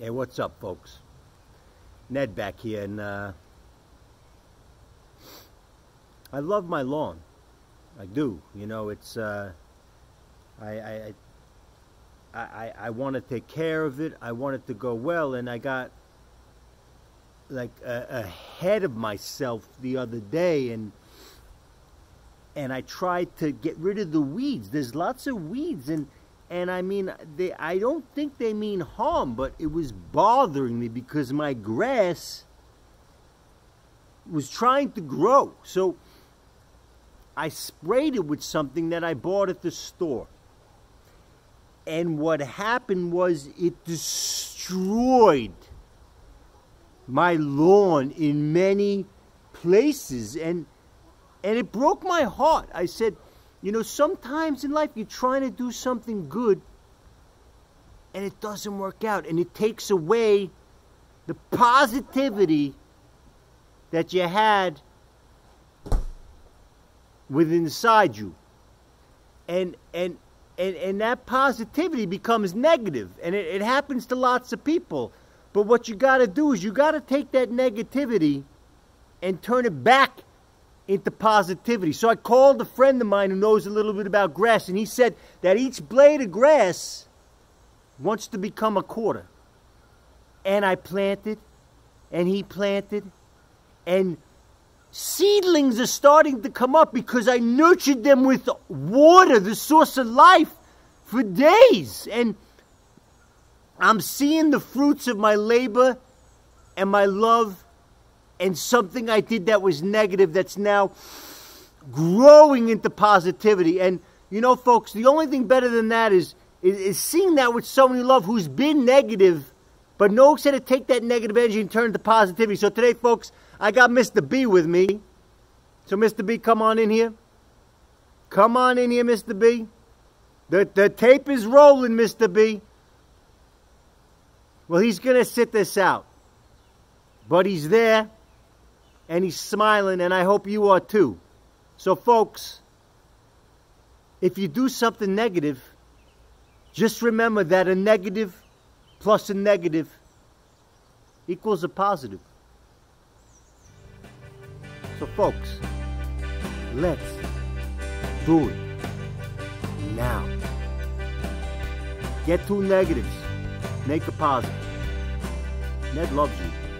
Hey, what's up, folks? Ned back here, and uh, I love my lawn. I do. You know, it's uh, I I I, I, want to take care of it. I want it to go well, and I got like ahead of myself the other day, and and I tried to get rid of the weeds. There's lots of weeds, and and I mean, they, I don't think they mean harm, but it was bothering me because my grass was trying to grow. So I sprayed it with something that I bought at the store. And what happened was it destroyed my lawn in many places and and it broke my heart. I said, you know, sometimes in life you're trying to do something good and it doesn't work out and it takes away the positivity that you had within inside you. And and and, and that positivity becomes negative and it, it happens to lots of people. But what you gotta do is you gotta take that negativity and turn it back into positivity. So I called a friend of mine who knows a little bit about grass, and he said that each blade of grass wants to become a quarter. And I planted, and he planted, and seedlings are starting to come up because I nurtured them with water, the source of life, for days. And I'm seeing the fruits of my labor and my love and something I did that was negative that's now growing into positivity. And you know, folks, the only thing better than that is, is, is seeing that with someone you love who's been negative, but knows how to take that negative energy and turn it to positivity. So today, folks, I got Mr. B with me. So, Mr. B, come on in here. Come on in here, Mr. B. The, the tape is rolling, Mr. B. Well, he's going to sit this out. But he's there and he's smiling, and I hope you are too. So, folks, if you do something negative, just remember that a negative plus a negative equals a positive. So, folks, let's do it now. Get two negatives, make a positive. Ned loves you.